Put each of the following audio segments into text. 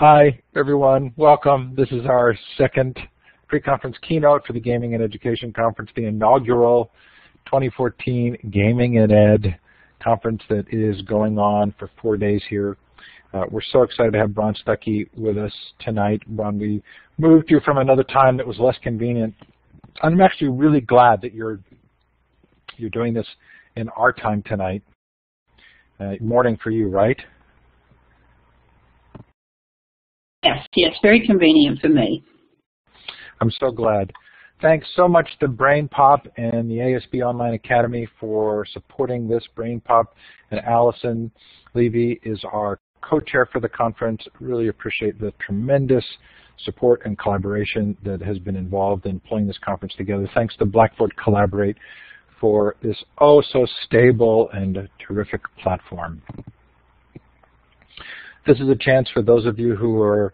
Hi, everyone. Welcome. This is our second pre-conference keynote for the Gaming and Education Conference, the inaugural 2014 Gaming and Ed conference that is going on for four days here. Uh, we're so excited to have Bron Stuckey with us tonight. Bron, we moved you from another time that was less convenient. I'm actually really glad that you're you're doing this in our time tonight. Uh, morning for you, right? Yes, yes, very convenient for me. I'm so glad. Thanks so much to BrainPop and the ASB Online Academy for supporting this. BrainPop and Allison Levy is our co-chair for the conference. Really appreciate the tremendous support and collaboration that has been involved in pulling this conference together. Thanks to Blackboard Collaborate for this oh so stable and terrific platform. This is a chance for those of you who are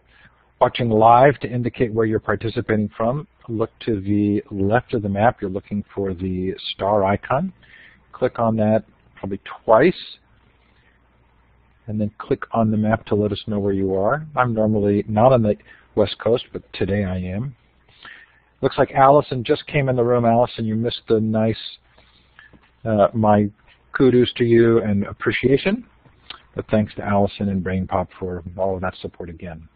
watching live to indicate where you're participating from. Look to the left of the map. You're looking for the star icon. Click on that probably twice and then click on the map to let us know where you are. I'm normally not on the west coast, but today I am. Looks like Allison just came in the room. Allison, you missed the nice, uh, my kudos to you and appreciation. But thanks to Allison and BrainPop for all of that support again.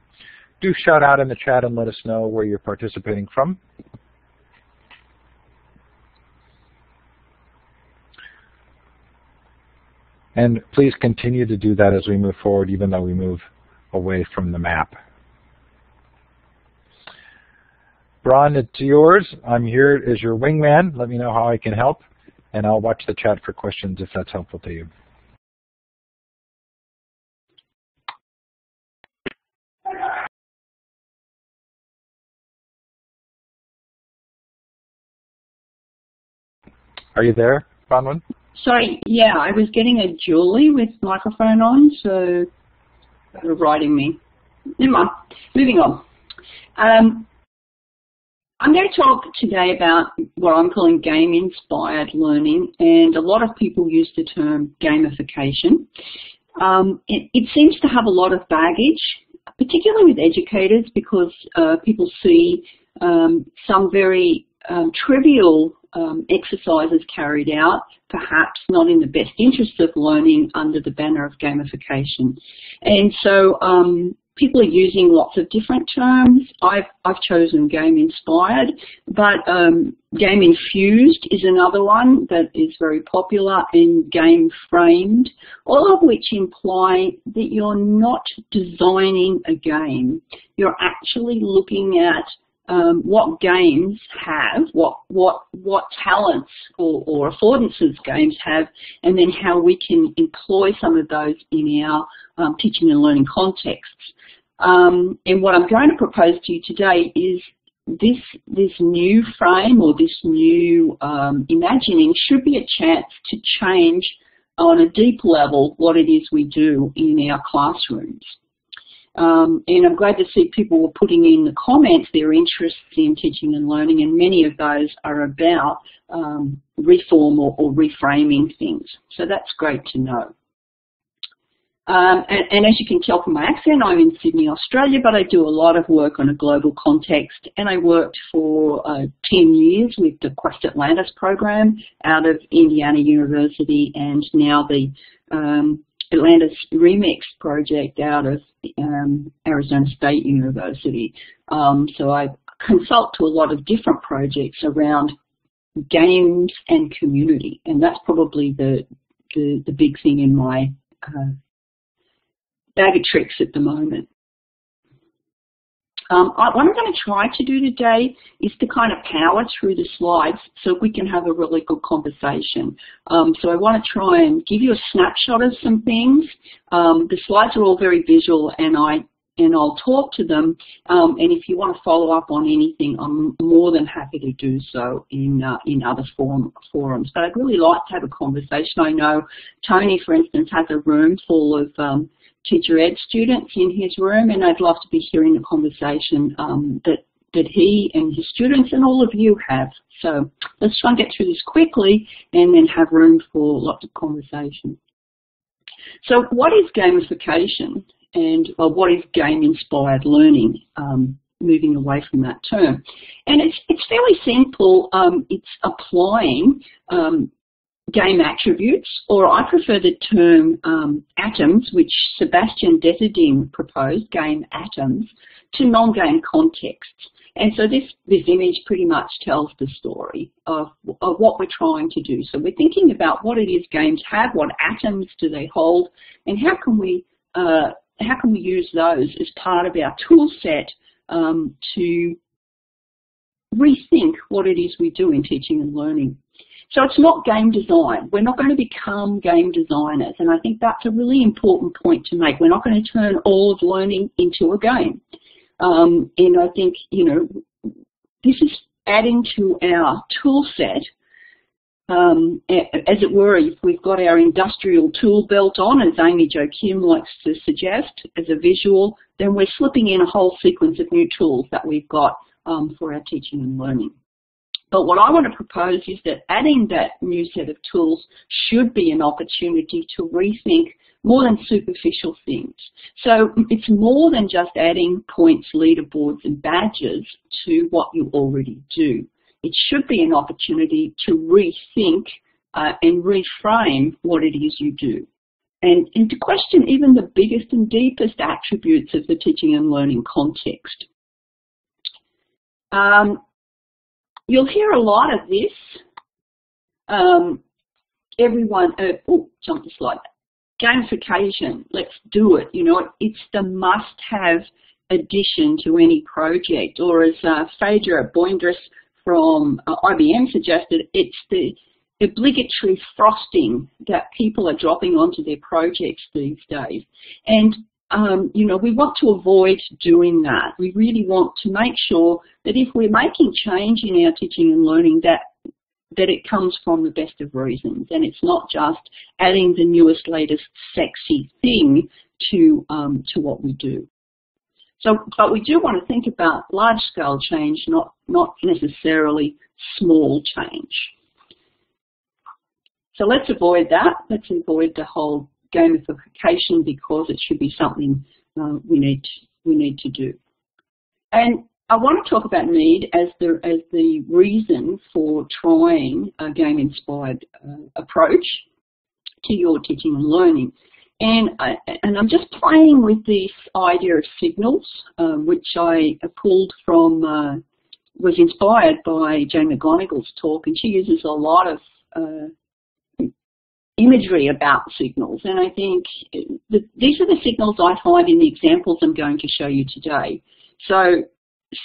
Do shout out in the chat and let us know where you're participating from. And please continue to do that as we move forward, even though we move away from the map. Bron, it's yours. I'm here as your wingman. Let me know how I can help, and I'll watch the chat for questions if that's helpful to you. Are you there, Bronwyn? Sorry, yeah, I was getting a Julie with microphone on, so they writing me. Never mind. Moving on. Um, I'm going to talk today about what I'm calling game-inspired learning, and a lot of people use the term gamification. Um, it, it, seems to have a lot of baggage, particularly with educators, because uh, people see um, some very um, trivial um, exercises carried out, perhaps not in the best interest of learning under the banner of gamification. And so um, people are using lots of different terms. I've, I've chosen game inspired, but um, game infused is another one that is very popular and game framed, all of which imply that you're not designing a game. You're actually looking at um, what games have, what what what talents or, or affordances games have, and then how we can employ some of those in our um, teaching and learning contexts. Um, and what I'm going to propose to you today is this this new frame or this new um, imagining should be a chance to change on a deep level what it is we do in our classrooms. Um, and I'm glad to see people were putting in the comments their interest in teaching and learning, and many of those are about um, reform or, or, reframing things. So that's great to know. Um, and, and, as you can tell from my accent, I'm in Sydney, Australia, but I do a lot of work on a global context, and I worked for uh, 10 years with the Quest Atlantis program out of Indiana University, and now the um, Atlantis Remix project out of um, Arizona State University. Um, so I consult to a lot of different projects around games and community, and that's probably the the, the big thing in my uh, bag of tricks at the moment. Um, I, what I'm going to try to do today is to kind of power through the slides so we can have a really good conversation. Um, so I want to try and give you a snapshot of some things. Um, the slides are all very visual and I and I'll talk to them. Um, and if you want to follow up on anything, I'm more than happy to do so in uh, in other form, forums. But I'd really like to have a conversation. I know Tony, for instance, has a room full of um, teacher ed students in his room, and I'd love to be hearing the conversation um, that that he and his students and all of you have. So let's try and get through this quickly and then have room for lots of conversation. So what is gamification? and well, what is game-inspired learning, um, moving away from that term. And it's, it's fairly simple. Um, it's applying um, game attributes, or I prefer the term um, atoms, which Sebastian Deterding proposed, game atoms, to non-game contexts. And so this, this image pretty much tells the story of, of what we're trying to do. So we're thinking about what it is games have, what atoms do they hold, and how can we uh, how can we use those as part of our tool set um, to rethink what it is we do in teaching and learning. So it's not game design. We're not going to become game designers. And I think that's a really important point to make. We're not going to turn all of learning into a game. Um, and I think, you know, this is adding to our tool set, um, as it were, if we've got our industrial tool belt on, as Amy Jo Kim likes to suggest, as a visual, then we're slipping in a whole sequence of new tools that we've got um, for our teaching and learning. But what I want to propose is that adding that new set of tools should be an opportunity to rethink more than superficial things. So it's more than just adding points, leaderboards and badges to what you already do. It should be an opportunity to rethink uh, and reframe what it is you do. And, and to question even the biggest and deepest attributes of the teaching and learning context. Um, you'll hear a lot of this. Um, everyone, uh, oh, jump the slide gamification, let's do it. You know, it's the must-have addition to any project. Or as uh, Phaedra Boinodiris from uh, IBM suggested, it's the obligatory frosting that people are dropping onto their projects these days. And um, you know, we want to avoid doing that. We really want to make sure that if we're making change in our teaching and learning, that that it comes from the best of reasons and it's not just adding the newest, latest, sexy thing to, um, to what we do. So, but we do want to think about large-scale change, not, not necessarily small change. So let's avoid that. Let's avoid the whole gamification because it should be something uh, we need we need to do. And I want to talk about need as the, as the reason for trying a game-inspired uh, approach to your teaching and learning. And, I, and I'm just playing with this idea of signals, um, which I pulled from, uh, was inspired by Jane McGonigal's talk, and she uses a lot of uh, imagery about signals. And I think the, these are the signals I find in the examples I'm going to show you today. So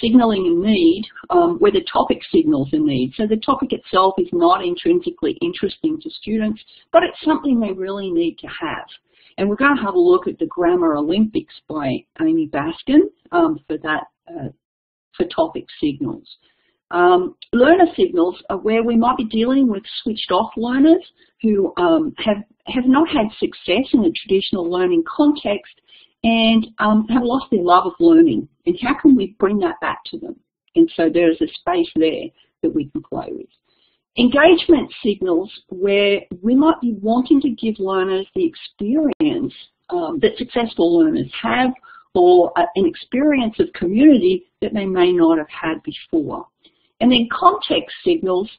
signaling a need um, where the topic signals a need. So the topic itself is not intrinsically interesting to students, but it's something they really need to have. And we're going to have a look at the Grammar Olympics by Amy Baskin um, for that uh, for topic signals. Um, learner signals are where we might be dealing with switched off learners who um, have, have not had success in a traditional learning context and um, have lost their love of learning. And how can we bring that back to them? And so there's a space there that we can play with. Engagement signals where we might be wanting to give learners the experience um, that successful learners have or uh, an experience of community that they may not have had before. And then context signals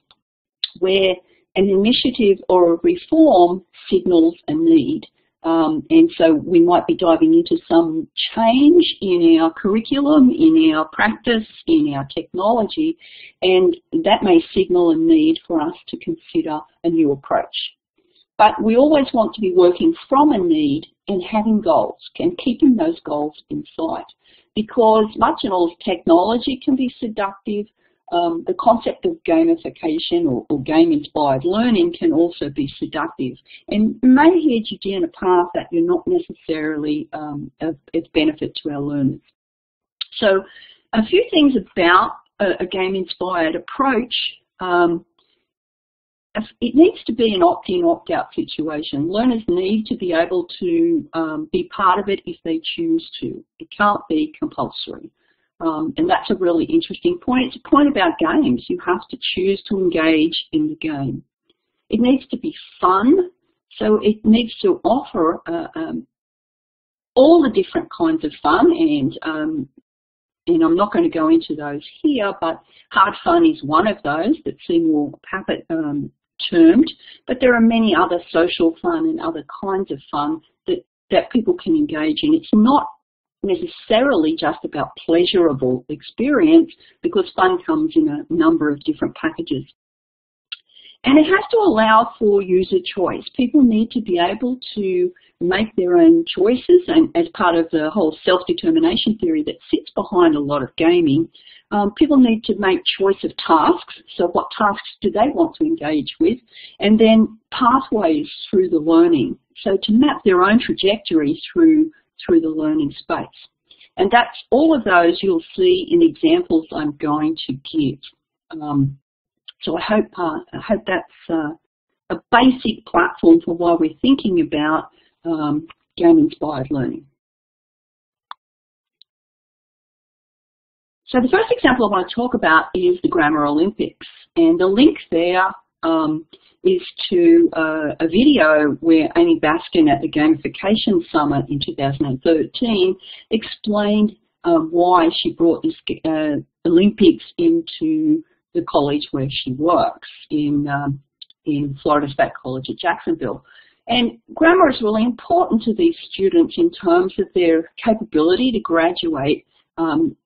where an initiative or a reform signals a need. Um, and so we might be diving into some change in our curriculum, in our practice, in our technology, and that may signal a need for us to consider a new approach. But we always want to be working from a need and having goals and keeping those goals in sight because much and all technology can be seductive, um, the concept of gamification or, or game-inspired learning can also be seductive and may lead you down a path that you're not necessarily um, of, of benefit to our learners. So a few things about a, a game-inspired approach. Um, it needs to be an opt-in, opt-out situation. Learners need to be able to um, be part of it if they choose to. It can't be compulsory. Um, and that's a really interesting point. It's a point about games. You have to choose to engage in the game. It needs to be fun, so it needs to offer uh, um, all the different kinds of fun and um, and I'm not going to go into those here, but hard fun is one of those that Seymour Papert um, termed, but there are many other social fun and other kinds of fun that, that people can engage in. It's not necessarily just about pleasurable experience because fun comes in a number of different packages. And it has to allow for user choice. People need to be able to make their own choices and as part of the whole self-determination theory that sits behind a lot of gaming, um, people need to make choice of tasks. So what tasks do they want to engage with? And then pathways through the learning. So to map their own trajectory through, through the learning space. And that's all of those you'll see in examples I'm going to give. Um, so I hope, uh, I hope that's uh, a basic platform for why we're thinking about um, game-inspired learning. So the first example I want to talk about is the Grammar Olympics. And the link there um, is to uh, a video where Amy Baskin at the Gamification Summit in 2013 explained um, why she brought this uh, Olympics into the college where she works in, um, in Florida State College at Jacksonville. And grammar is really important to these students in terms of their capability to graduate um,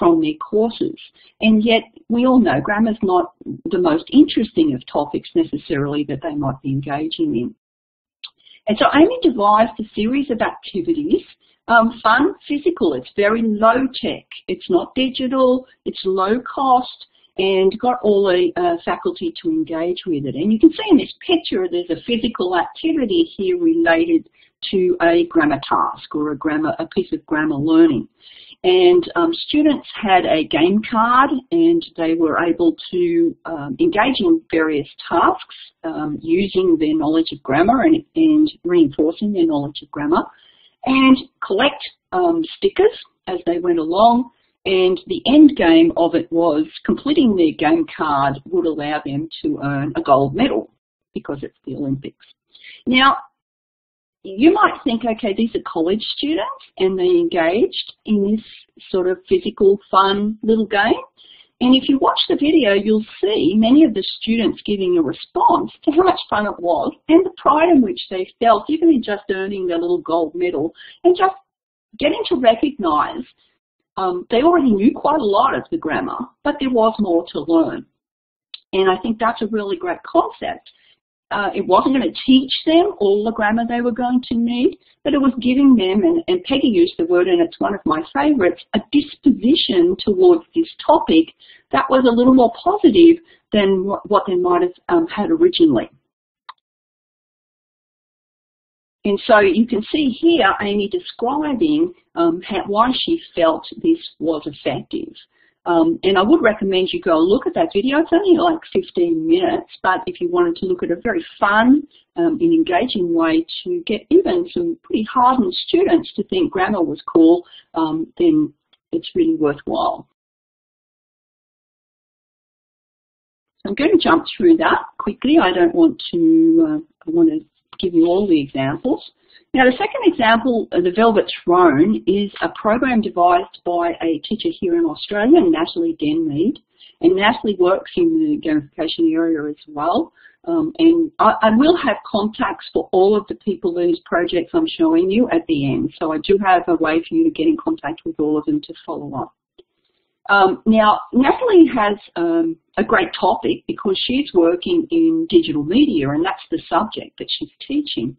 from their courses. And yet, we all know grammar is not the most interesting of topics necessarily that they might be engaging in. And so Amy devised a series of activities, um, fun, physical, it's very low tech, it's not digital, it's low cost, and got all the uh, faculty to engage with it. And you can see in this picture there's a physical activity here related to a grammar task or a grammar, a piece of grammar learning. And um, students had a game card and they were able to um, engage in various tasks um, using their knowledge of grammar and, and, reinforcing their knowledge of grammar and collect um, stickers as they went along and the end game of it was completing their game card would allow them to earn a gold medal because it's the Olympics. Now, you might think, okay, these are college students and they engaged in this sort of physical, fun little game. And if you watch the video, you'll see many of the students giving a response to how much fun it was and the pride in which they felt, even in just earning their little gold medal and just getting to recognize um, they already knew quite a lot of the grammar, but there was more to learn. And I think that's a really great concept. Uh, it wasn't going to teach them all the grammar they were going to need, but it was giving them, and, and Peggy used the word, and it's one of my favourites, a disposition towards this topic that was a little more positive than what, what they might have um, had originally. And so you can see here Amy describing um, how, why she felt this was effective. Um, and I would recommend you go look at that video. It's only like 15 minutes, but if you wanted to look at a very fun um, and engaging way to get even some pretty hardened students to think grammar was cool, um, then it's really worthwhile. I'm going to jump through that quickly. I don't want to, uh, I want to give you all the examples. Now the second example, uh, the Velvet Throne, is a program devised by a teacher here in Australia, Natalie Denmeade. And Natalie works in the gamification area as well. Um, and I, I, will have contacts for all of the people whose projects I'm showing you at the end. So I do have a way for you to get in contact with all of them to follow up. Um, now, Natalie has um, a great topic because she's working in digital media and that's the subject that she's teaching.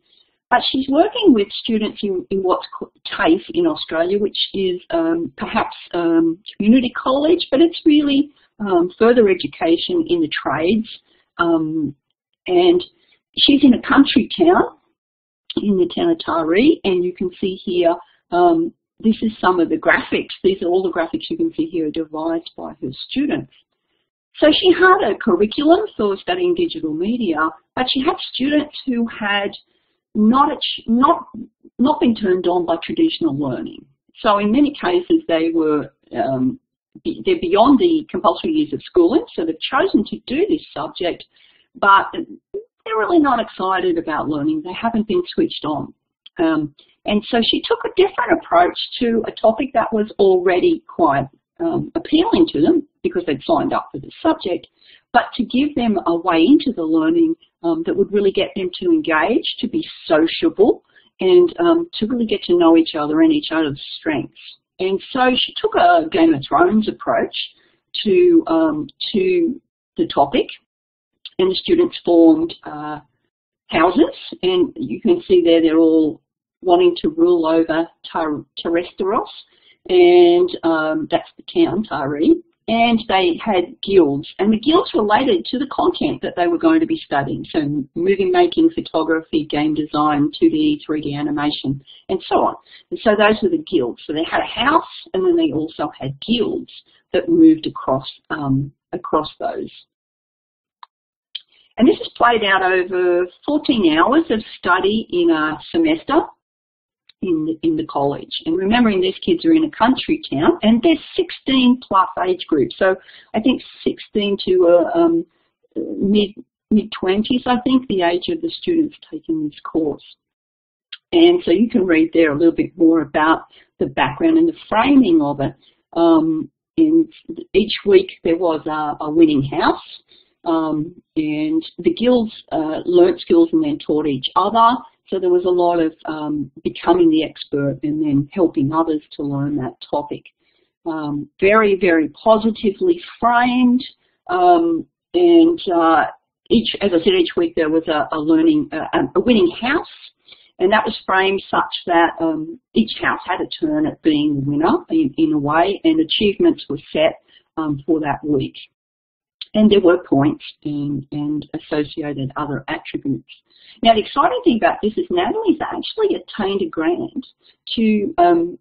But she's working with students in, in what's called TAFE in Australia, which is um, perhaps um, community college, but it's really um, further education in the trades. Um, and she's in a country town in the town of Taree, and you can see here um, this is some of the graphics. These are all the graphics you can see here devised by her students. So she had a curriculum for studying digital media, but she had students who had not, not, not been turned on by traditional learning. So in many cases they were, um, they're beyond the compulsory years of schooling, so they've chosen to do this subject, but they're really not excited about learning. They haven't been switched on. Um, And so she took a different approach to a topic that was already quite um, appealing to them because they'd signed up for the subject, but to give them a way into the learning um, that would really get them to engage, to be sociable, and um, to really get to know each other and each other's strengths. And so she took a Game of Thrones approach to um, to the topic, and the students formed uh, houses, and you can see there they're all wanting to rule over Tar Terresteros, and um, that's the town, Taree, and they had guilds, and the guilds related to the content that they were going to be studying, so movie making, photography, game design, 2D, 3D animation, and so on. And so those were the guilds. So they had a house, and then they also had guilds that moved across um, across those. And this is played out over 14 hours of study in a semester in the, in the college. And remembering these kids are in a country town and there's 16 plus age groups. So I think 16 to uh, um, mid mid 20s, I think, the age of the students taking this course. And so you can read there a little bit more about the background and the framing of it. Um, and each week there was a, a winning house, um, and the guilds uh, learnt skills and then taught each other. So there was a lot of um, becoming the expert and then helping others to learn that topic. Um, very, very positively framed. Um, and uh, each, as I said, each week there was a, a learning, uh, a winning house. And that was framed such that um, each house had a turn at being the winner in, in a way, and achievements were set um, for that week. And there were points and, and associated other attributes. Now, the exciting thing about this is Natalie's actually attained a grant to um,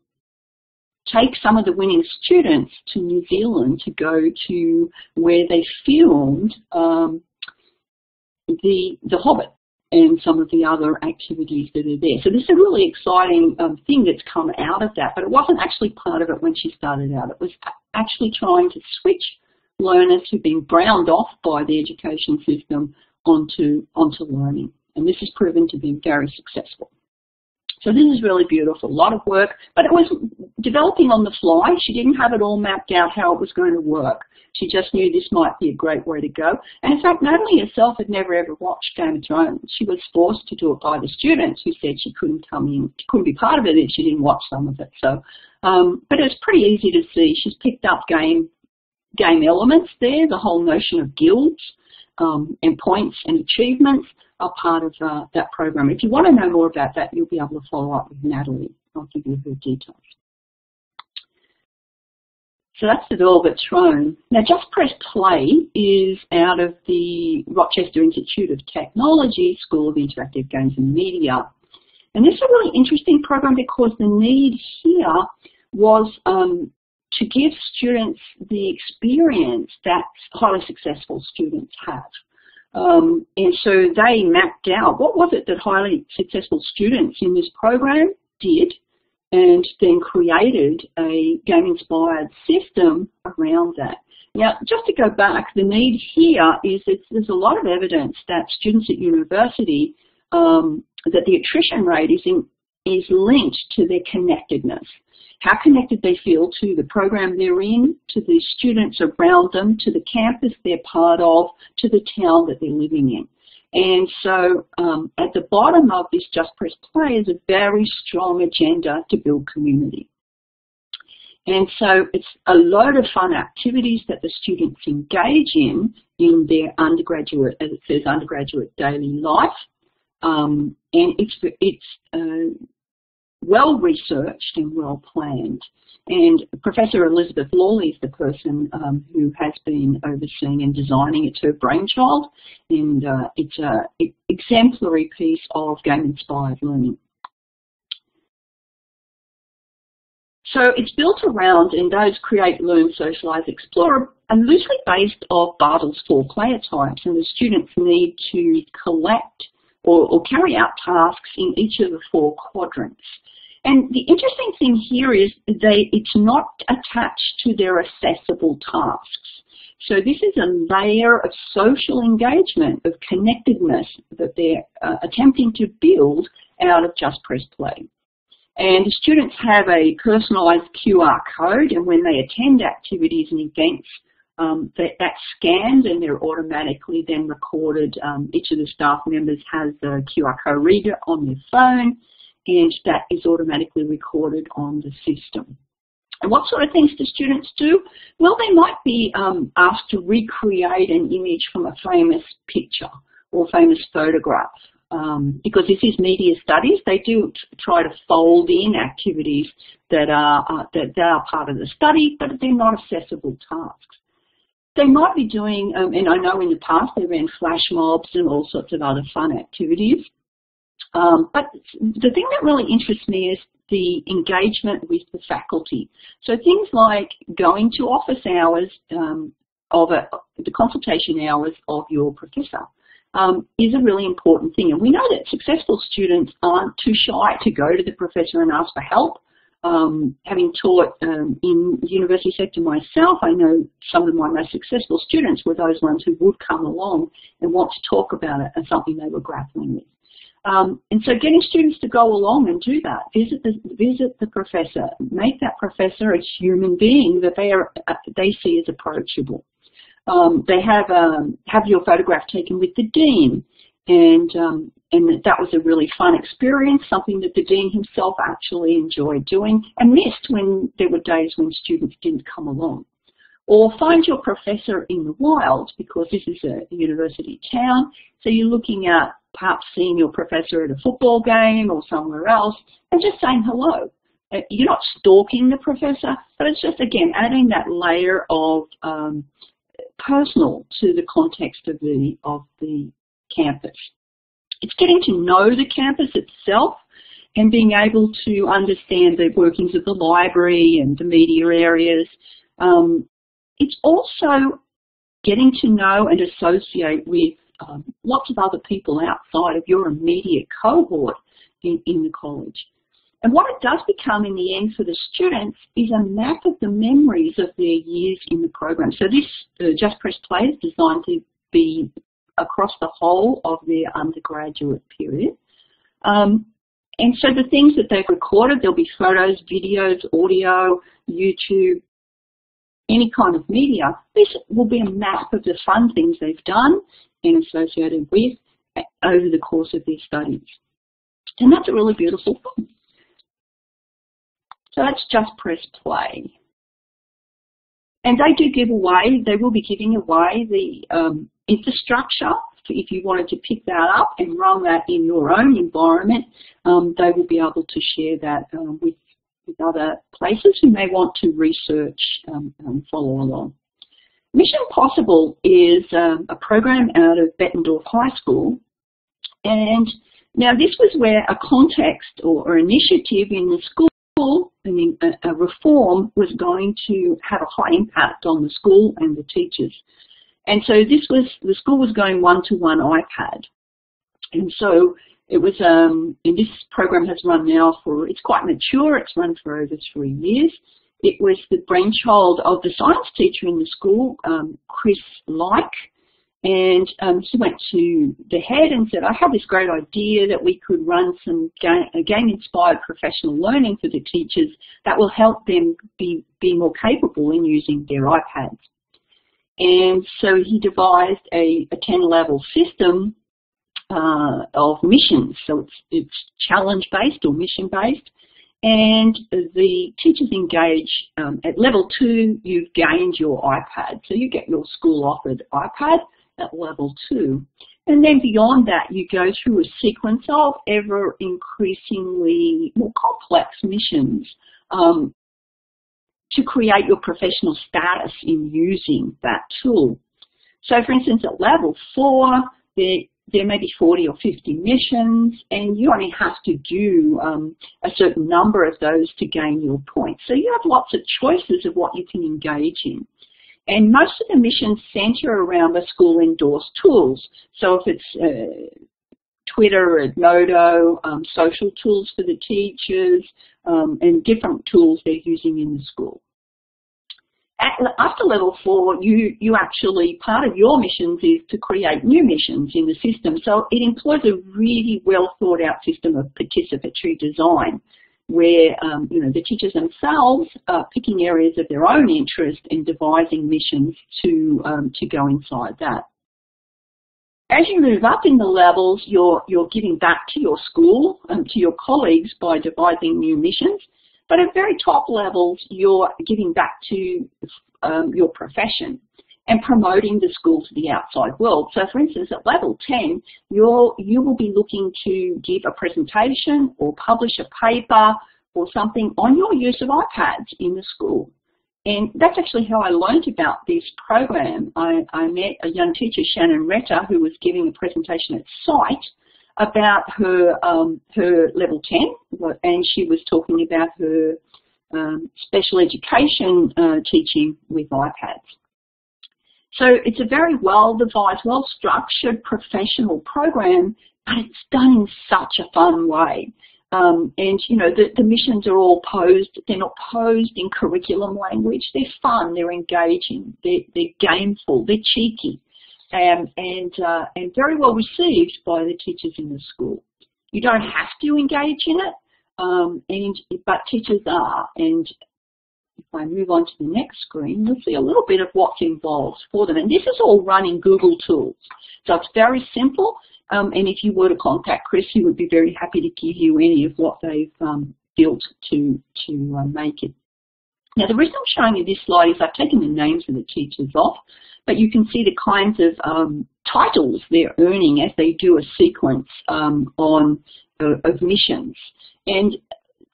take some of the winning students to New Zealand to go to where they filmed um, the the Hobbit and some of the other activities that are there. So this is a really exciting um, thing that's come out of that, but it wasn't actually part of it when she started out. It was actually trying to switch learners who've been browned off by the education system onto, onto learning. And this has proven to be very successful. So this is really beautiful, a lot of work, but it was developing on the fly. She didn't have it all mapped out how it was going to work. She just knew this might be a great way to go. And in fact, Natalie herself had never ever watched Game of Thrones. She was forced to do it by the students who said she couldn't come in, she couldn't be part of it if she didn't watch some of it. So, um, but it was pretty easy to see. She's picked up game game elements there, the whole notion of guilds um, and points and achievements are part of uh, that program. If you want to know more about that, you'll be able to follow up with Natalie. I'll give you her details. So that's the Velvet Throne. Now Just Press Play is out of the Rochester Institute of Technology School of Interactive Games and Media. And this is a really interesting program because the need here was um, to give students the experience that highly successful students have. Um, and so they mapped out what was it that highly successful students in this program did and then created a game-inspired system around that. Now, just to go back, the need here is that there's a lot of evidence that students at university, um, that the attrition rate is, in, is linked to their connectedness how connected they feel to the program they're in, to the students around them, to the campus they're part of, to the town that they're living in. And so um, at the bottom of this Just Press Play is a very strong agenda to build community. And so it's a load of fun activities that the students engage in in their undergraduate, as it says, undergraduate daily life. Um, and it's, it's uh, well researched and well planned. And Professor Elizabeth Lawley is the person um, who has been overseeing and designing it. It's her brainchild, and uh, it's an exemplary piece of game-inspired learning. So it's built around, and those create, learn, socialise, explore, and loosely based off Bartle's four player types, and the students need to collect or, or carry out tasks in each of the four quadrants. And the interesting thing here is they, it's not attached to their accessible tasks. So this is a layer of social engagement, of connectedness that they're uh, attempting to build out of Just Press Play. And the students have a personalised QR code and when they attend activities and events, um, that, that's scanned and they're automatically then recorded. Um, each of the staff members has a QR code reader on their phone and that is automatically recorded on the system. And what sort of things do students do? Well, they might be um, asked to recreate an image from a famous picture or famous photograph. Um, because this is media studies, they do try to fold in activities that are uh, that they are part of the study, but they're not accessible tasks. They might be doing, um, and I know in the past they ran flash mobs and all sorts of other fun activities. Um, but the thing that really interests me is the engagement with the faculty. So things like going to office hours um, of a, the consultation hours of your professor um, is a really important thing. And we know that successful students aren't too shy to go to the professor and ask for help. Um, having taught um, in the university sector myself, I know some of my most successful students were those ones who would come along and want to talk about it as something they were grappling with. Um, and so getting students to go along and do that, visit the, visit the professor, make that professor a human being that they are uh, they see as approachable. Um, they have um, have your photograph taken with the dean, and um, and that was a really fun experience, something that the dean himself actually enjoyed doing and missed when there were days when students didn't come along. Or find your professor in the wild because this is a university town, so you're looking at perhaps seeing your professor at a football game or somewhere else and just saying hello. Uh, you're not stalking the professor, but it's just, again, adding that layer of um, personal to the context of the, of the campus. It's getting to know the campus itself and being able to understand the workings of the library and the media areas. Um, it's also getting to know and associate with um, lots of other people outside of your immediate cohort in, in the college. And what it does become in the end for the students is a map of the memories of their years in the program. So this uh, Just Press Play is designed to be across the whole of their undergraduate period. Um, and so the things that they've recorded, there'll be photos, videos, audio, YouTube, any kind of media. This will be a map of the fun things they've done and associated with over the course of their studies. And that's a really beautiful thing. So let's just press play. And they do give away, they will be giving away the um, infrastructure if you wanted to pick that up and run that in your own environment, um, they will be able to share that um, with, with other places who may want to research um, and follow along. Mission Possible is um, a program out of Bettendorf High School. And now this was where a context or, or initiative in the school, mean, a, a, reform was going to have a high impact on the school and the teachers. And so this was, the school was going one-to-one -one iPad. And so it was, um, and this program has run now for, it's quite mature, it's run for over three years. It was the brainchild of the science teacher in the school, um, Chris Like, and um, he went to the head and said, I have this great idea that we could run some game-inspired professional learning for the teachers that will help them be, be more capable in using their iPads. And so he devised a, a 10-level system uh, of missions. So it's, it's challenge-based or mission-based. And the teachers engage um, at level two you've gained your iPad. So you get your school offered iPad at level two. And then beyond that you go through a sequence of ever increasingly more complex missions. Um, to create your professional status in using that tool. So for instance at level four there there may be 40 or 50 missions and you only have to do um, a certain number of those to gain your points. So you have lots of choices of what you can engage in. And most of the missions center around the school endorsed tools. So if it's uh, Twitter, Edmodo, um, social tools for the teachers, um, and different tools they're using in the school after level four, you, you actually, part of your missions is to create new missions in the system. So it employs a really well thought out system of participatory design. where um, you know the teachers themselves are picking areas of their own interest and devising missions to um, to go inside that. As you move up in the levels, you're you're giving back to your school and to your colleagues by devising new missions. But at very top levels, you're giving back to um, your profession and promoting the school to the outside world. So for instance, at level 10, you're, you will be looking to give a presentation or publish a paper or something on your use of iPads in the school. And that's actually how I learned about this program. I, I met a young teacher, Shannon Retter, who was giving a presentation at SITE about her um, her level 10, and she was talking about her um, special education uh, teaching with iPads. So it's a very well devised, well structured professional program, but it's done in such a fun way. Um, and you know the, the missions are all posed. They're not posed in curriculum language. They're fun. They're engaging. They're, they're gameful. They're cheeky, um, and uh, and very well received by the teachers in the school. You don't have to engage in it, um, and but teachers are. And if I move on to the next screen, you'll see a little bit of what's involved for them. And this is all run in Google Tools. So it's very simple. Um, and if you were to contact Chris, he would be very happy to give you any of what they've um, built to, to uh, make it. Now, the reason I'm showing you this slide is I've taken the names of the teachers off, but you can see the kinds of um, titles they're earning as they do a sequence um, on uh, of missions. And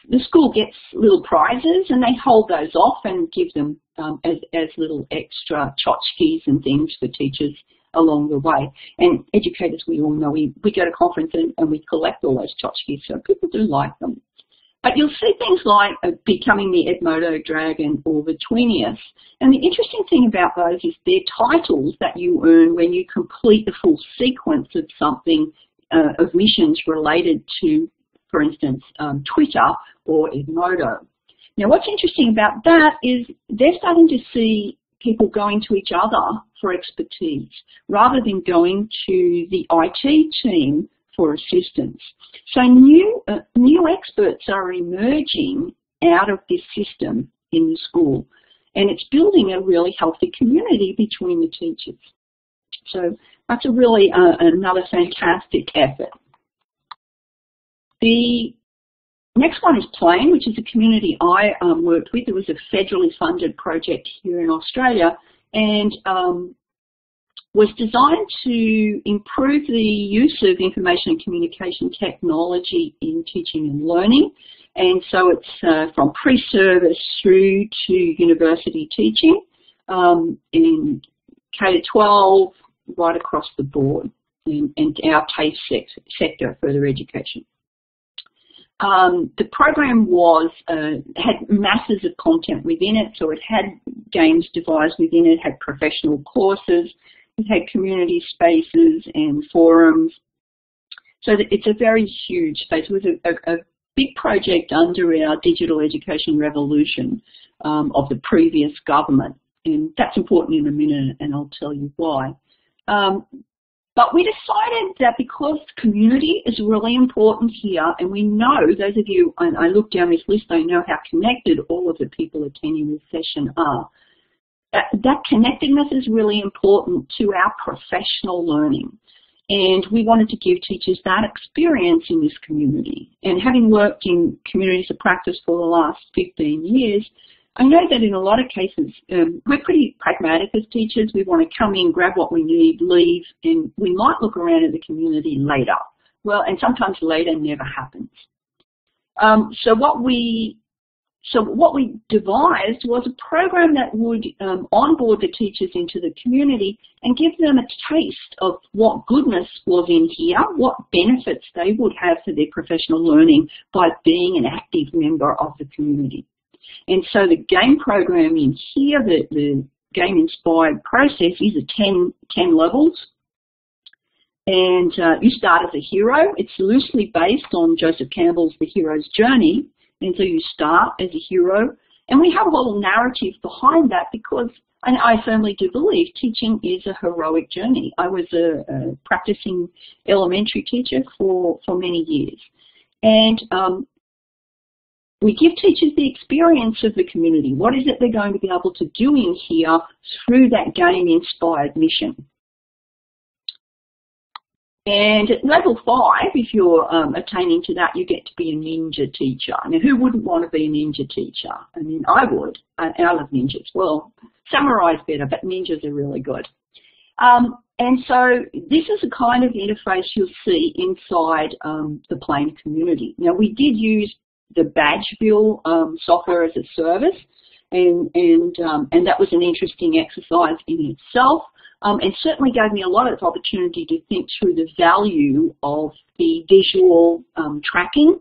the school gets little prizes and they hold those off and give them um, as, as little extra tchotchkes and things for teachers along the way. And educators, we all know, we, we go to conferences and we collect all those tchotchkes, so people do like them. But you'll see things like uh, becoming the Edmodo Dragon or the Tweenius. And the interesting thing about those is they're titles that you earn when you complete the full sequence of something, uh, of missions related to, for instance, um, Twitter or Edmodo. Now what's interesting about that is they're starting to see people going to each other for expertise rather than going to the IT team for assistance. So new, uh, new experts are emerging out of this system in the school and it's building a really healthy community between the teachers. So that's a really uh, another fantastic effort. The next one is Plane, which is a community I um, worked with. It was a federally funded project here in Australia and um, was designed to improve the use of information and communication technology in teaching and learning. And so it's uh, from pre-service through to university teaching um, in K-12 right across the board and, in our TAFE sector, further education. Um, the program was uh, had masses of content within it, so it had games devised within it, had professional courses, it had community spaces and forums. So it's a very huge space. It was a, a, a big project under our digital education revolution um, of the previous government, and that's important in a minute, and I'll tell you why. Um, but we decided that because community is really important here, and we know, those of you, and I look down this list, I know how connected all of the people attending this session are. That, that connectedness is really important to our professional learning. And we wanted to give teachers that experience in this community. And having worked in communities of practice for the last 15 years, I know that in a lot of cases, um, we're pretty pragmatic as teachers. We want to come in, grab what we need, leave, and we might look around at the community later. Well, and sometimes later never happens. Um, so what we so what we devised was a program that would um, onboard the teachers into the community and give them a taste of what goodness was in here, what benefits they would have for their professional learning by being an active member of the community. And so the game program in here, the, the game-inspired process is a 10, 10 levels. And uh, you start as a hero. It's loosely based on Joseph Campbell's The Hero's Journey. And so you start as a hero. And we have a whole narrative behind that because and I firmly do believe teaching is a heroic journey. I was a, a practicing elementary teacher for, for many years. And um, we give teachers the experience of the community. What is it they're going to be able to do in here through that game-inspired mission? And at level five, if you're um, attaining to that, you get to be a ninja teacher. Now, who wouldn't want to be a ninja teacher? I mean, I would. I, I love ninjas. Well, samurai's better, but ninjas are really good. Um, and so this is the kind of interface you'll see inside um, the Plane community. Now, we did use the Badgeville um, software as a service, and and um, and that was an interesting exercise in itself, um, and certainly gave me a lot of opportunity to think through the value of the visual um, tracking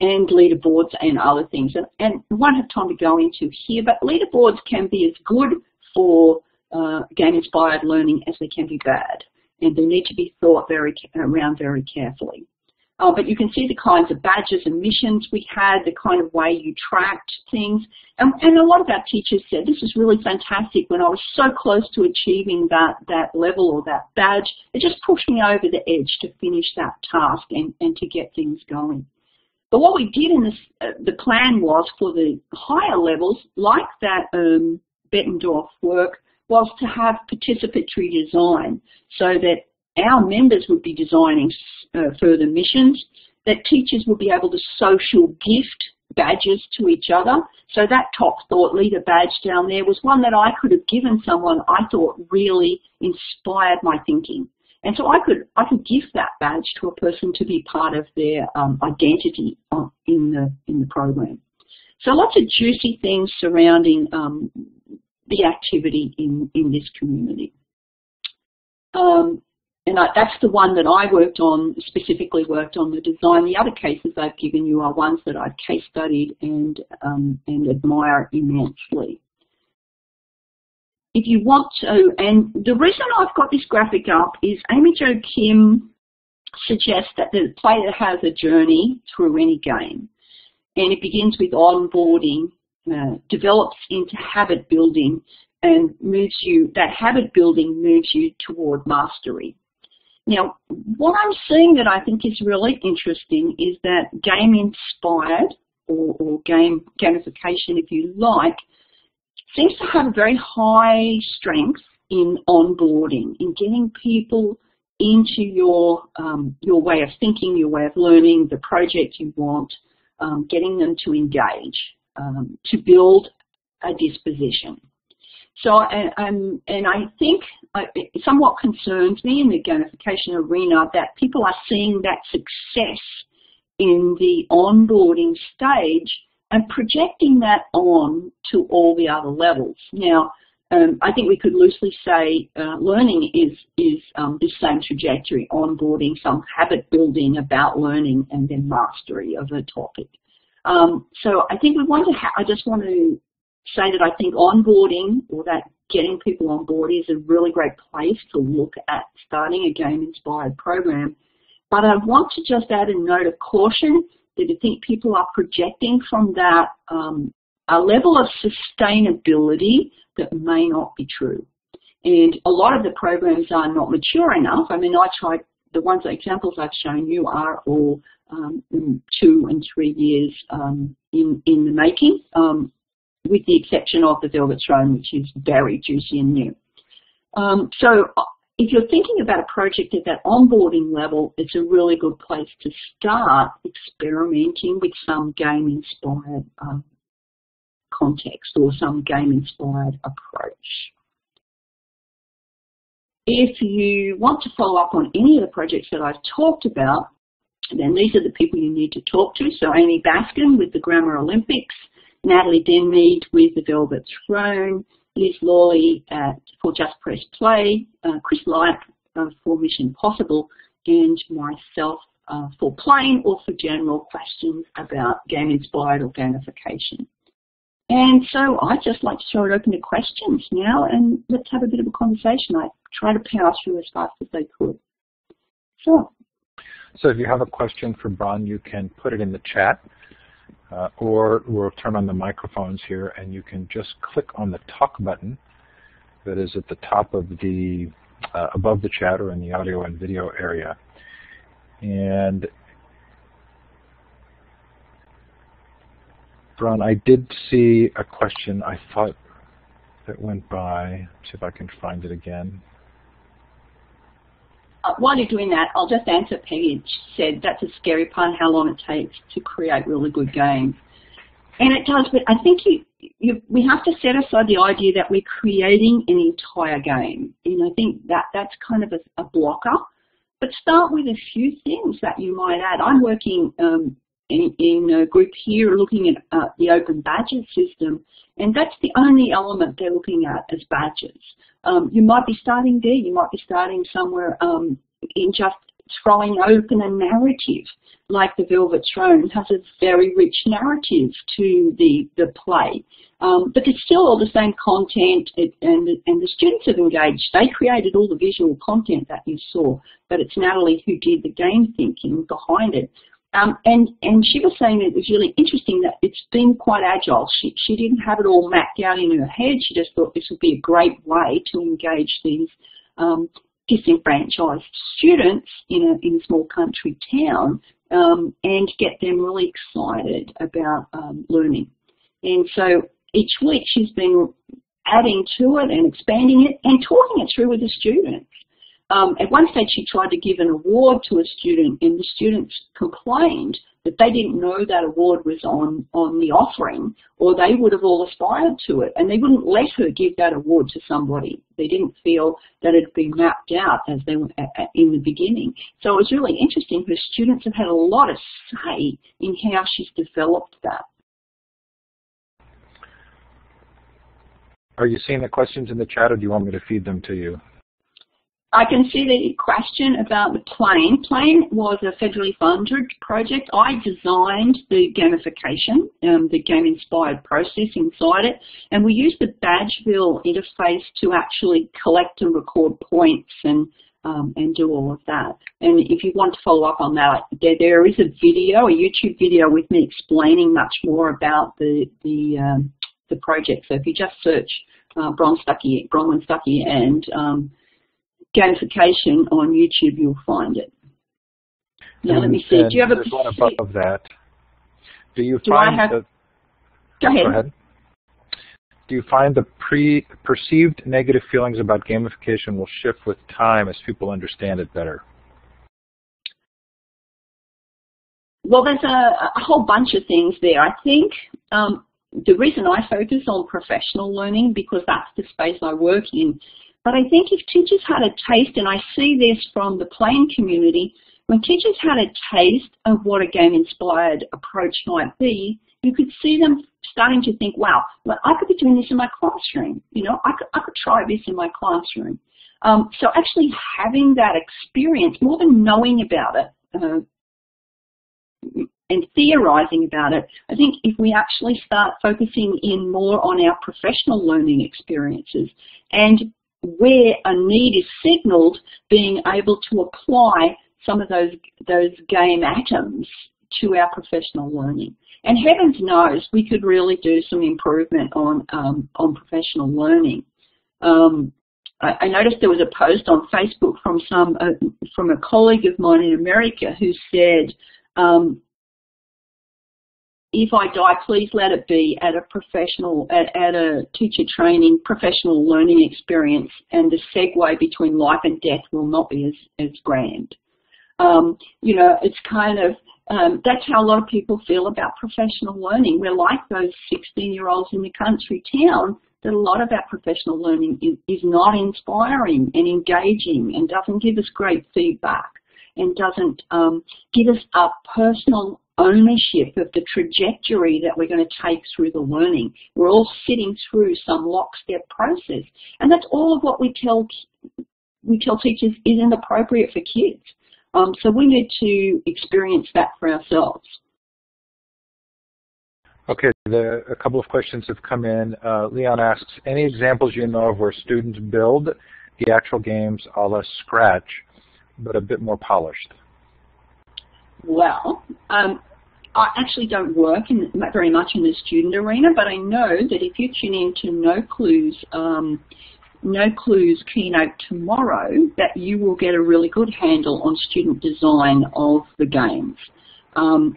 and leaderboards and other things. And, and I won't have time to go into here, but leaderboards can be as good for uh, game-inspired learning as they can be bad, and they need to be thought very around very carefully. Uh, but you can see the kinds of badges and missions we had, the kind of way you tracked things. And, and, a lot of our teachers said, this is really fantastic. When I was so close to achieving that, that level or that badge, it just pushed me over the edge to finish that task and, and to get things going. But what we did in this, uh, the plan was for the higher levels, like that um, Bettendorf work, was to have participatory design so that our members would be designing uh, further missions, that teachers would be able to social gift badges to each other. So that top thought leader badge down there was one that I could have given someone I thought really inspired my thinking. And so I could I could gift that badge to a person to be part of their um, identity in the in the program. So lots of juicy things surrounding um, the activity in in this community. Um, and I, that's the one that I worked on, specifically worked on the design. The other cases I've given you are ones that I've case studied and, um, and admire immensely. If you want to, and the reason I've got this graphic up is Amy Jo Kim suggests that the player has a journey through any game. And it begins with onboarding, uh, develops into habit building, and moves you, that habit building moves you toward mastery. Now, what I'm seeing that I think is really interesting is that game-inspired, or, or game gamification if you like, seems to have a very high strength in onboarding, in getting people into your um, your way of thinking, your way of learning, the project you want, um, getting them to engage, um, to build a disposition. So, and, and I think it somewhat concerns me in the gamification arena that people are seeing that success in the onboarding stage and projecting that on to all the other levels. Now, um, I think we could loosely say uh, learning is is um, this same trajectory, onboarding, some habit building about learning, and then mastery of a topic. Um, so I think we want to. I just want to say that I think onboarding or that getting people on board is a really great place to look at starting a game-inspired program. But I want to just add a note of caution that I think people are projecting from that um, a level of sustainability that may not be true. And a lot of the programs are not mature enough. I mean, I tried, the ones, examples I've shown you are all um, two and three years um, in, in the making. Um, with the exception of the Velvet Throne, which is very juicy and new. Um, so uh, if you're thinking about a project at that onboarding level, it's a really good place to start experimenting with some game-inspired um, context or some game-inspired approach. If you want to follow up on any of the projects that I've talked about, then these are the people you need to talk to. So Amy Baskin with the Grammar Olympics, Natalie Denmeade with The Velvet Throne, Liz Lawley at, for Just Press Play, uh, Chris Light uh, for Mission Possible, and myself uh, for Plane or for general questions about game-inspired or gamification. And so I'd just like to throw it open to questions now and let's have a bit of a conversation. I try to power through as fast as I could. Sure. So if you have a question for Bron, you can put it in the chat. Uh, or we'll turn on the microphones here and you can just click on the talk button that is at the top of the, uh, above the chat or in the audio and video area. And Bron, I did see a question I thought that went by. Let's see if I can find it again. Uh, while you're doing that, I'll just answer Peggy said that's a scary part, how long it takes to create really good games. And it does, but I think you, you, we have to set aside the idea that we're creating an entire game. And I think that that's kind of a, a blocker. But start with a few things that you might add. I'm working um, in, in, a group here looking at uh, the open badges system, and that's the only element they're looking at as badges. Um, you might be starting there, you might be starting somewhere um, in just throwing open a narrative, like the Velvet Throne has a very rich narrative to the, the play. Um, but it's still all the same content and, and the students have engaged. They created all the visual content that you saw, but it's Natalie who did the game thinking behind it. Um, and, and she was saying it was really interesting that it's been quite agile. She, she didn't have it all mapped out in her head. She just thought this would be a great way to engage these um, disenfranchised students in a, in a small country town um, and get them really excited about um, learning. And so each week she's been adding to it and expanding it and talking it through with the students. Um, at one stage she tried to give an award to a student and the students complained that they didn't know that award was on, on the offering or they would have all aspired to it and they wouldn't let her give that award to somebody. They didn't feel that it had been mapped out as they were in the beginning. So it was really interesting. Her students have had a lot of say in how she's developed that. Are you seeing the questions in the chat or do you want me to feed them to you? I can see the question about the plane. Plane was a federally funded project. I designed the gamification, um, the game-inspired process inside it, and we used the Badgeville interface to actually collect and record points and um, and do all of that. And if you want to follow up on that, there, there is a video, a YouTube video with me explaining much more about the the um, the project. So if you just search uh, Bronwyn Stuckey, Bronwyn Stuckey and um, gamification on YouTube, you'll find it. Now, let me see. Do you have a one above that? Do you do find have, the, go, ahead. go ahead. Do you find the pre perceived negative feelings about gamification will shift with time as people understand it better? Well, there's a, a whole bunch of things there. I think um, the reason I focus on professional learning because that's the space I work in but I think if teachers had a taste, and I see this from the playing community, when teachers had a taste of what a game-inspired approach might be, you could see them starting to think, wow, well, I could be doing this in my classroom. You know, I could, I could try this in my classroom. Um, so actually having that experience, more than knowing about it uh, and theorizing about it, I think if we actually start focusing in more on our professional learning experiences and where a need is signaled, being able to apply some of those, those game atoms to our professional learning. And heavens knows we could really do some improvement on, um, on professional learning. Um, I, I, noticed there was a post on Facebook from some uh, from a colleague of mine in America who said um, if I die, please let it be at a professional, at, at a teacher training, professional learning experience, and the segue between life and death will not be as, as grand. Um, you know, it's kind of, um, that's how a lot of people feel about professional learning. We're like those 16-year-olds in the country town that a lot of our professional learning is, is not inspiring and engaging and doesn't give us great feedback and doesn't um, give us a personal ownership of the trajectory that we're going to take through the learning. We're all sitting through some lockstep process. And that's all of what we tell, we tell teachers isn't appropriate for kids. Um, so we need to experience that for ourselves. Okay, the, a couple of questions have come in. Uh, Leon asks, any examples you know of where students build the actual games a la Scratch, but a bit more polished? Well. Um, I actually don't work in, very much in the student arena, but I know that if you tune in to Knowclue's, um, No Clues keynote tomorrow, that you will get a really good handle on student design of the games. Um,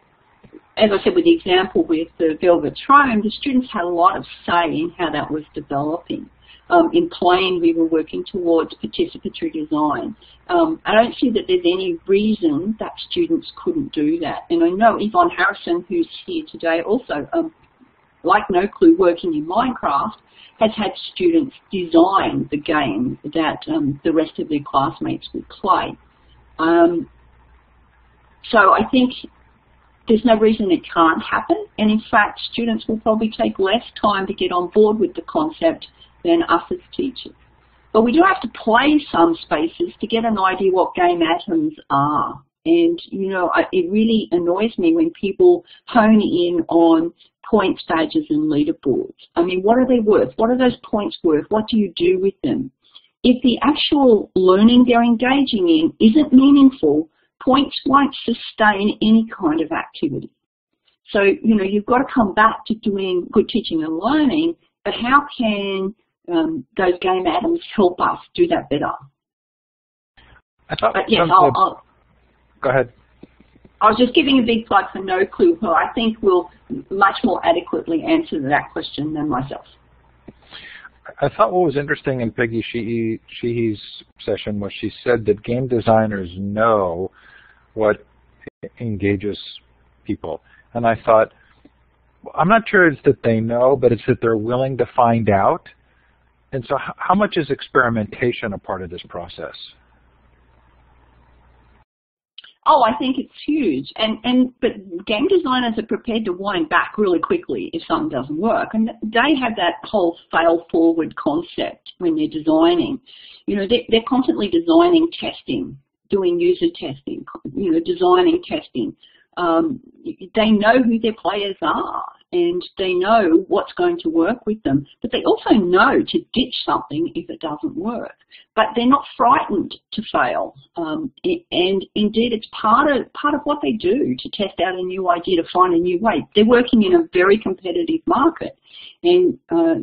as I said with the example with the Velvet Throne, the students had a lot of say in how that was developing. Um, in Plane, we were working towards participatory design. Um, I don't see that there's any reason that students couldn't do that. And I know Yvonne Harrison, who's here today, also, um, like Knowclue, working in Minecraft, has had students design the game that um, the rest of their classmates would play. Um, so I think there's no reason it can't happen. And in fact, students will probably take less time to get on board with the concept than us as teachers. But we do have to play some spaces to get an idea what game atoms are. And, you know, it really annoys me when people hone in on points badges and leaderboards. I mean, what are they worth? What are those points worth? What do you do with them? If the actual learning they're engaging in isn't meaningful, points won't sustain any kind of activity. So, you know, you've got to come back to doing good teaching and learning, but how can um, those game atoms help us do that better? I thought but yes, I'll, I'll, go ahead. I was just giving a big plug for Knowclue, who I think will much more adequately answer that question than myself. I thought what was interesting in Peggy Sheehy's session was she said that game designers know what engages people. And I thought, I'm not sure it's that they know, but it's that they're willing to find out. And so how much is experimentation a part of this process? Oh, I think it's huge. And and but game designers are prepared to wind back really quickly if something doesn't work. And they have that whole fail forward concept when they're designing. You know, they, they're constantly designing testing, doing user testing, you know, designing testing. Um, they know who their players are and they know what's going to work with them. But they also know to ditch something if it doesn't work. But they're not frightened to fail. Um, and indeed, it's part of part of what they do to test out a new idea, to find a new way. They're working in a very competitive market, and uh,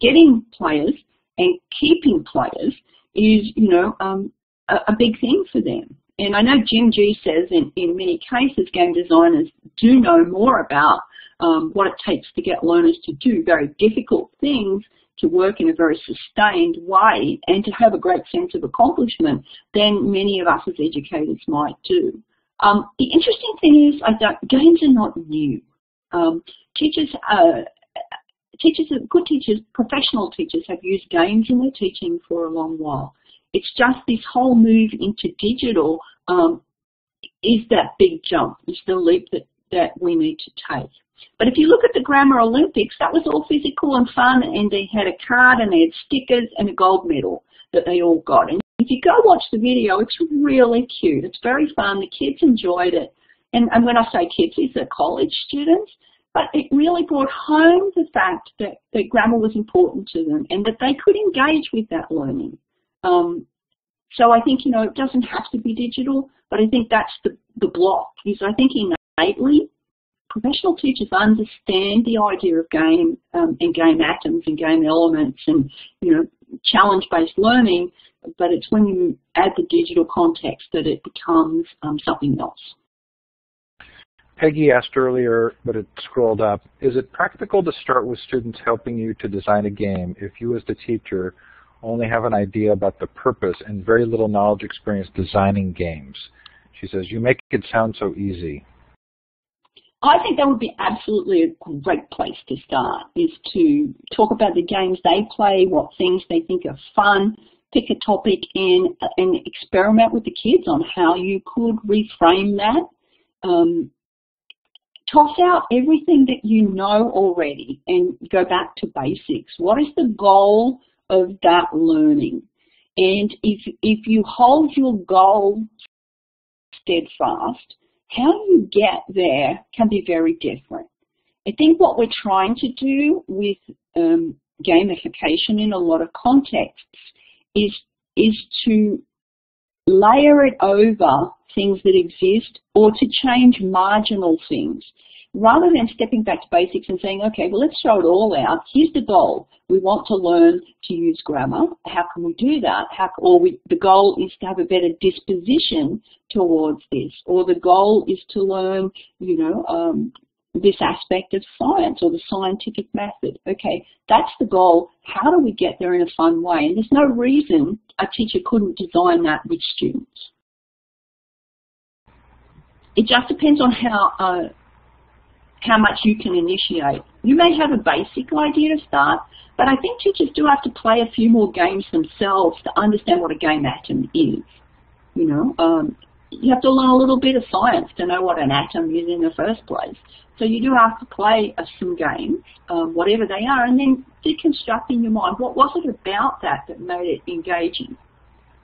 getting players and keeping players is, you know, um, a, a big thing for them. And I know Jim Gee says in, in many cases game designers do know more about um, what it takes to get learners to do very difficult things to work in a very sustained way and to have a great sense of accomplishment than many of us as educators might do. Um, the interesting thing is, I don't, games are not new. Um, teachers, uh, teachers, good teachers, professional teachers have used games in their teaching for a long while. It's just this whole move into digital um, is that big jump, is the leap that, that we need to take. But if you look at the Grammar Olympics, that was all physical and fun, and they had a card and they had stickers and a gold medal that they all got. And if you go watch the video, it's really cute. It's very fun. The kids enjoyed it. And, and when I say kids, these are college students. But it really brought home the fact that, that grammar was important to them and that they could engage with that learning. Um, so I think, you know, it doesn't have to be digital, but I think that's the, the block. Is I think innately professional teachers understand the idea of game um, and game atoms and game elements and, you know, challenge-based learning, but it's when you add the digital context that it becomes um, something else. Peggy asked earlier, but it scrolled up, is it practical to start with students helping you to design a game if you as the teacher only have an idea about the purpose and very little knowledge experience designing games? She says, you make it sound so easy. I think that would be absolutely a great place to start, is to talk about the games they play, what things they think are fun, pick a topic and, and experiment with the kids on how you could reframe that. Um, toss out everything that you know already and go back to basics. What is the goal of that learning? And if, if you hold your goal steadfast, how you get there can be very different. I think what we're trying to do with um, gamification in a lot of contexts is, is to layer it over things that exist or to change marginal things rather than stepping back to basics and saying, okay, well, let's throw it all out. Here's the goal. We want to learn to use grammar. How can we do that? How, or we, the goal is to have a better disposition towards this. Or the goal is to learn, you know, um, this aspect of science or the scientific method. Okay, that's the goal. How do we get there in a fun way? And there's no reason a teacher couldn't design that with students. It just depends on how uh, how much you can initiate. You may have a basic idea to start, but I think teachers do have to play a few more games themselves to understand what a game atom is. You know, um, you have to learn a little bit of science to know what an atom is in the first place. So you do have to play uh, some games, um, whatever they are, and then deconstruct in your mind what was it about that that made it engaging.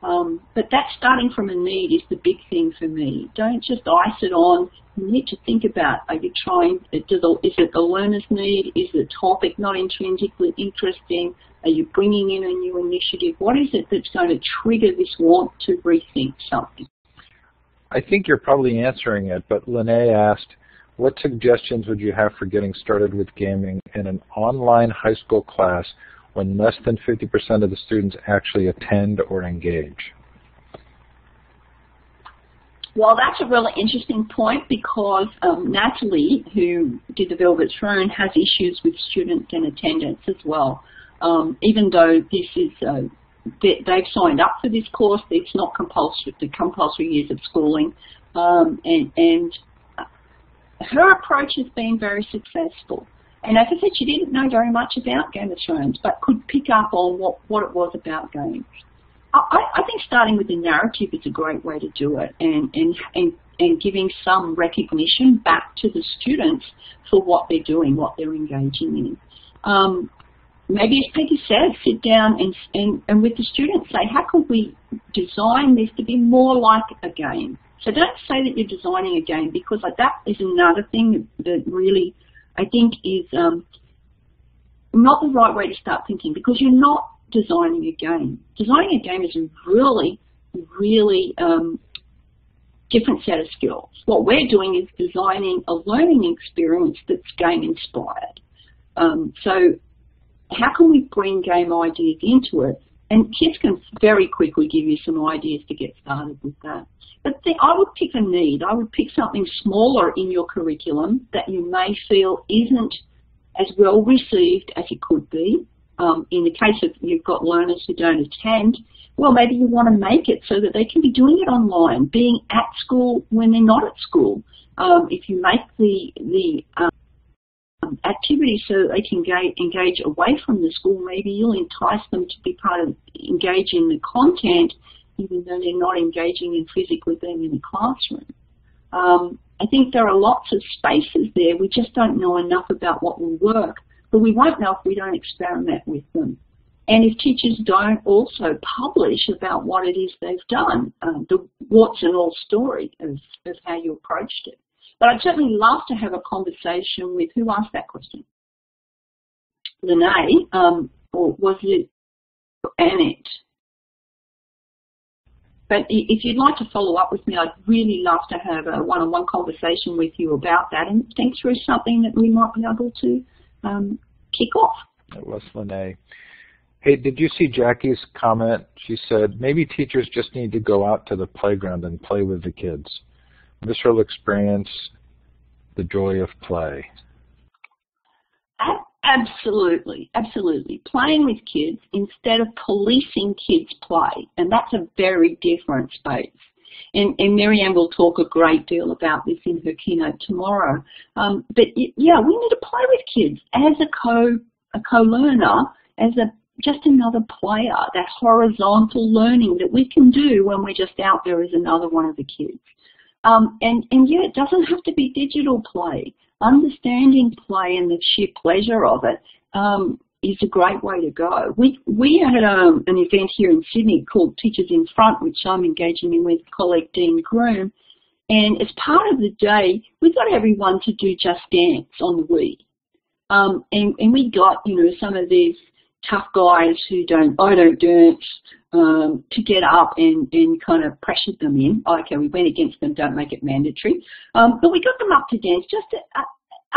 Um, but that starting from a need is the big thing for me. Don't just ice it on. You need to think about, are you trying, is it the learner's need? Is the topic not intrinsically interesting? Are you bringing in a new initiative? What is it that's going to trigger this want to rethink something? I think you're probably answering it, but Lene asked, what suggestions would you have for getting started with gaming in an online high school class when less than 50% of the students actually attend or engage? Well, that's a really interesting point because um, Natalie, who did the Velvet Throne, has issues with students and attendance as well. Um, even though this is, uh, they, have signed up for this course, it's not compulsory, the compulsory years of schooling, um, and, and her approach has been very successful. And as I said, she didn't know very much about Game of Thrones, but could pick up on what, what it was about games. I, I think starting with the narrative is a great way to do it and, and, and, and giving some recognition back to the students for what they're doing, what they're engaging in. Um, maybe as Peggy said, sit down and, and, and with the students say, how could we design this to be more like a game? So don't say that you're designing a game because like that is another thing that really I think is um, not the right way to start thinking because you're not designing a game. Designing a game is a really, really um, different set of skills. What we're doing is designing a learning experience that's game inspired. Um, so how can we bring game ideas into it? And kids can very quickly give you some ideas to get started with that. But I would pick a need. I would pick something smaller in your curriculum that you may feel isn't as well received as it could be. Um, in the case of you've got learners who don't attend, well, maybe you want to make it so that they can be doing it online, being at school when they're not at school. Um, if you make the the um, activity so they can engage, engage away from the school, maybe you'll entice them to be part of engage in the content even though they're not engaging in physically being in the classroom. Um, I think there are lots of spaces there. We just don't know enough about what will work, but we won't know if we don't experiment with them. And if teachers don't also publish about what it is they've done, um, the what's and all story of, of how you approached it. But I'd certainly love to have a conversation with who asked that question. Lene, um, or was it Annette? But if you'd like to follow up with me, I'd really love to have a one-on-one conversation with you about that and think through something that we might be able to um, kick off. Was Lene. Hey, did you see Jackie's comment? She said, maybe teachers just need to go out to the playground and play with the kids. Visceral experience the joy of play. Absolutely, absolutely. Playing with kids instead of policing kids' play, and that's a very different space. And, and Marianne will talk a great deal about this in her keynote tomorrow. Um, but yeah, we need to play with kids as a co a co-learner, as a just another player. That horizontal learning that we can do when we're just out there as another one of the kids. Um, and and yeah, it doesn't have to be digital play understanding play and the sheer pleasure of it um, is a great way to go. We we had um, an event here in Sydney called Teachers in Front, which I'm engaging in with colleague Dean Groom, and as part of the day, we got everyone to do Just Dance on the Wii, um, and and we got you know some of these tough guys who don't I don't dance um, to get up and, and kind of pressured them in. Okay, we went against them, don't make it mandatory. Um, but we got them up to dance just a,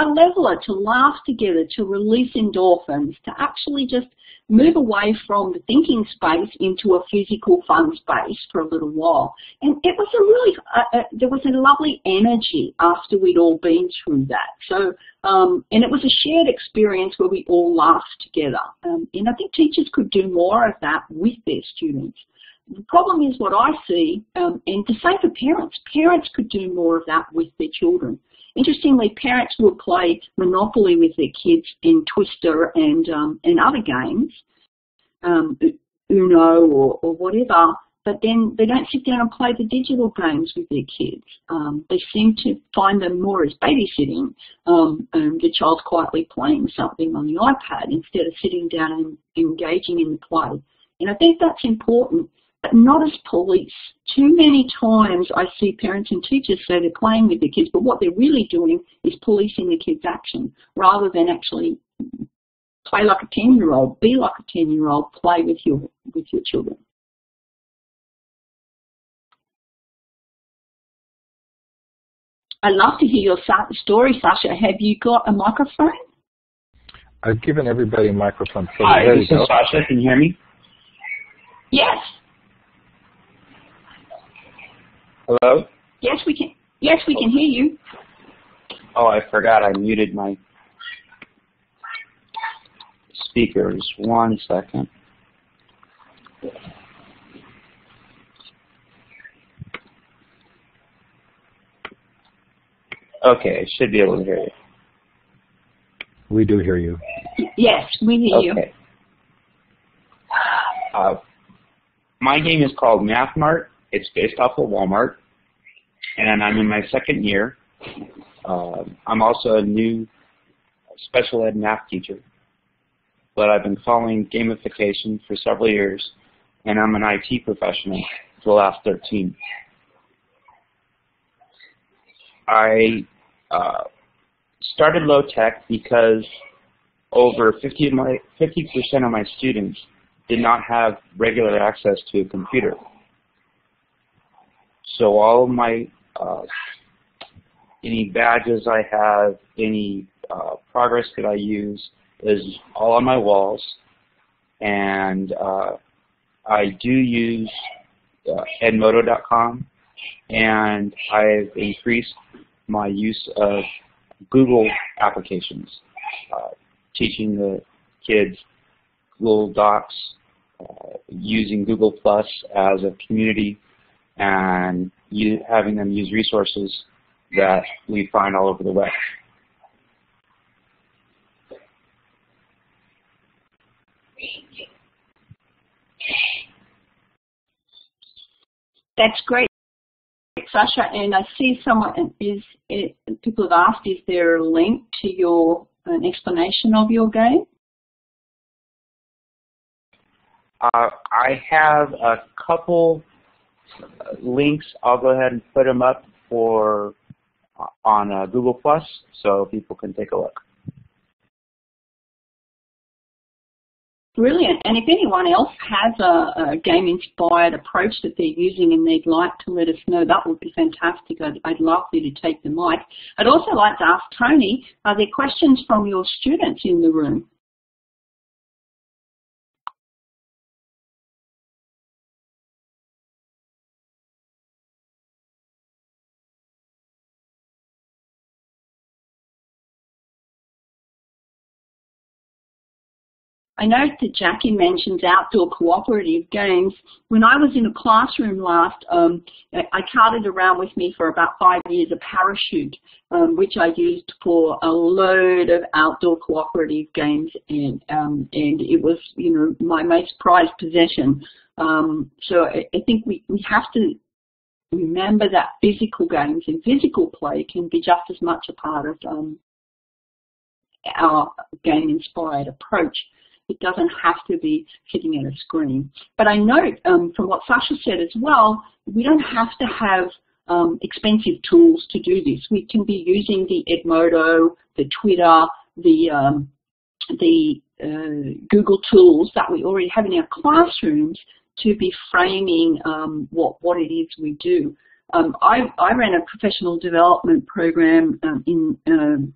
a leveler to laugh together, to release endorphins, to actually just move away from the thinking space into a physical fun space for a little while. And it was a really, uh, uh, there was a lovely energy after we'd all been through that. So, um, and it was a shared experience where we all laughed together. Um, and I think teachers could do more of that with their students. The problem is what I see, um, and the same for parents. Parents could do more of that with their children. Interestingly, parents will play Monopoly with their kids in Twister and um, and other games, um, Uno or, or whatever, but then they don't sit down and play the digital games with their kids. Um, they seem to find them more as babysitting, um, and the child's quietly playing something on the iPad instead of sitting down and engaging in the play. And I think that's important but not as police. Too many times I see parents and teachers say they're playing with their kids, but what they're really doing is policing the kids' action rather than actually play like a 10-year-old, be like a 10-year-old, play with your, with your children. I'd love to hear your story, Sasha. Have you got a microphone? I've given everybody a microphone. Hi, this is Sasha. Can you hear me? Yes. Hello? Yes, we can. Yes, we can hear you. Oh, I forgot I muted my speakers. One second. Okay, I should be able to hear you. We do hear you. Yes, we hear okay. you. Uh, my game is called Math Mart. It's based off of Walmart and I'm in my second year. Uh, I'm also a new special ed math teacher, but I've been following gamification for several years, and I'm an IT professional for the last 13. I uh, started low tech because over 50 of my 50% of my students did not have regular access to a computer. So all of my uh, any badges I have, any uh, progress that I use is all on my walls. And uh, I do use uh, edmodo.com and I've increased my use of Google applications, uh, teaching the kids Google Docs, uh, using Google Plus as a community and you, having them use resources that we find all over the web. That's great, Sasha. And I see someone is it, people have asked, is there a link to your an explanation of your game? Uh, I have a couple links, I'll go ahead and put them up for uh, on uh, Google Plus so people can take a look. Brilliant. And if anyone else has a, a game-inspired approach that they're using and they'd like to let us know, that would be fantastic. I'd, I'd love you to take the mic. I'd also like to ask Tony, are there questions from your students in the room? I note that Jackie mentions outdoor cooperative games. When I was in a classroom last, um, I carted around with me for about five years a parachute, um, which I used for a load of outdoor cooperative games, and um, and it was, you know, my most prized possession. Um, so I, I think we, we have to remember that physical games and physical play can be just as much a part of um, our game-inspired approach. It doesn't have to be sitting at a screen. But I note um, from what Sasha said as well, we don't have to have um, expensive tools to do this. We can be using the Edmodo, the Twitter, the um, the uh, Google tools that we already have in our classrooms to be framing um, what what it is we do. Um, I, I ran a professional development program um, in um,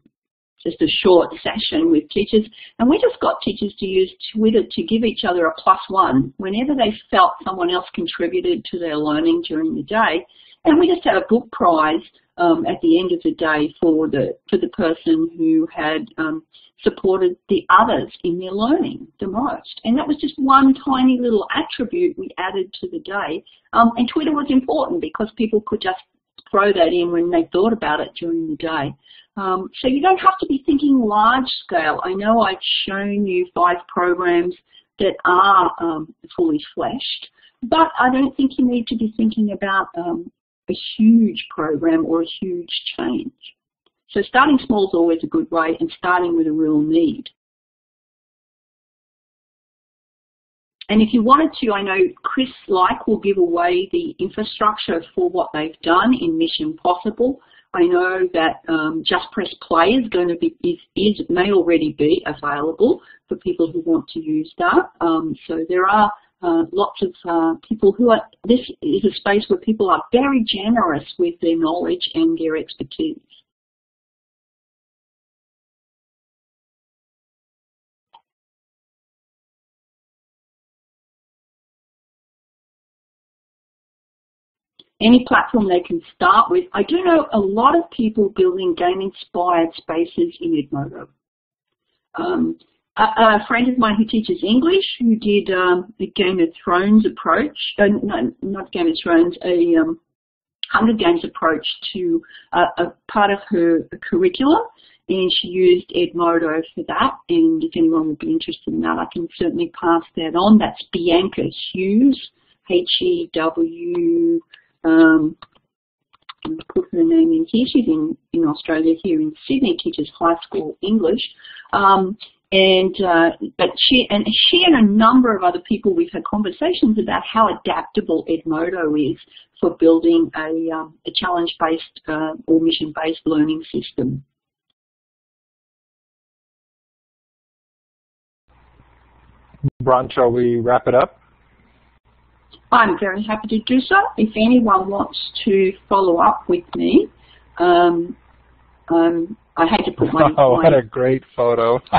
just a short session with teachers. And we just got teachers to use Twitter to give each other a plus one whenever they felt someone else contributed to their learning during the day. And we just had a book prize um, at the end of the day for the for the person who had um, supported the others in their learning the most. And that was just one tiny little attribute we added to the day. Um, and Twitter was important because people could just throw that in when they thought about it during the day. Um, so you don't have to be thinking large scale. I know I've shown you five programs that are um, fully fleshed, but I don't think you need to be thinking about um, a huge program or a huge change. So starting small is always a good way and starting with a real need. And if you wanted to, I know Chris Like will give away the infrastructure for what they've done in Mission Possible. I know that um, Just Press Play is going to be is, is may already be available for people who want to use that. Um, so there are uh, lots of uh, people who are. This is a space where people are very generous with their knowledge and their expertise. Any platform they can start with. I do know a lot of people building game-inspired spaces in Edmodo. Um, a, a, friend of mine who teaches English, who did um, a Game of Thrones approach, uh, no, not Game of Thrones, a um, Hunger Games approach to uh, a part of her curriculum, and she used Edmodo for that. And if anyone would be interested in that, I can certainly pass that on. That's Bianca Hewes, H-E-W um, put her name in here. She's in, in Australia here in Sydney, teaches high school English. Um, and uh, but she and she and a number of other people we've had conversations about how adaptable Edmodo is for building a, um, a challenge-based uh, or mission-based learning system. Bron, shall we wrap it up? I'm very happy to do so. If anyone wants to follow up with me, um, um, I had to put my. Oh, what a great photo!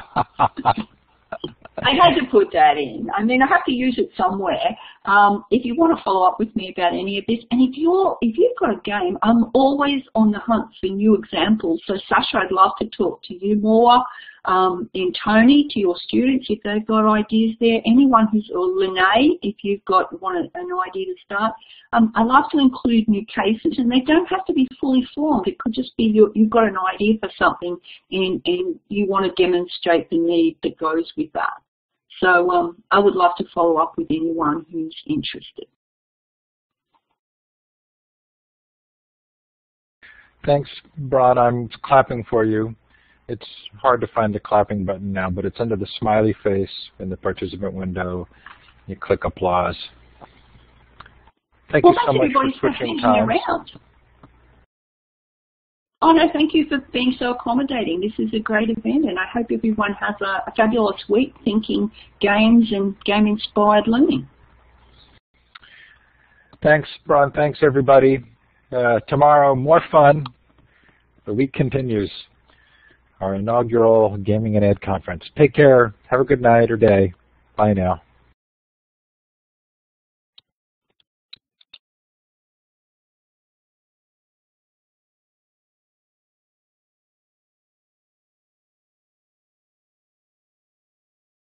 I had to put that in. I mean, I have to use it somewhere. Um, if you want to follow up with me about any of this, and if you're if you've got a game, I'm always on the hunt for new examples. So Sasha, I'd love to talk to you more um, and Tony to your students if they've got ideas there. Anyone who's, or Lene, if you've got want an idea to start. Um, I love to include new cases and they don't have to be fully formed. It could just be you, you've got an idea for something and, and you want to demonstrate the need that goes with that. So um, I would love to follow up with anyone who's interested. Thanks, Bron. I'm clapping for you. It's hard to find the clapping button now, but it's under the smiley face in the participant window. You click applause. Thank well, you so much for switching times. Around. Oh no, thank you for being so accommodating. This is a great event and I hope everyone has a, a fabulous week thinking games and game-inspired learning. Thanks, Bron. Thanks, everybody. Uh, tomorrow, more fun. The week continues our inaugural Gaming and Ed conference. Take care. Have a good night or day. Bye now.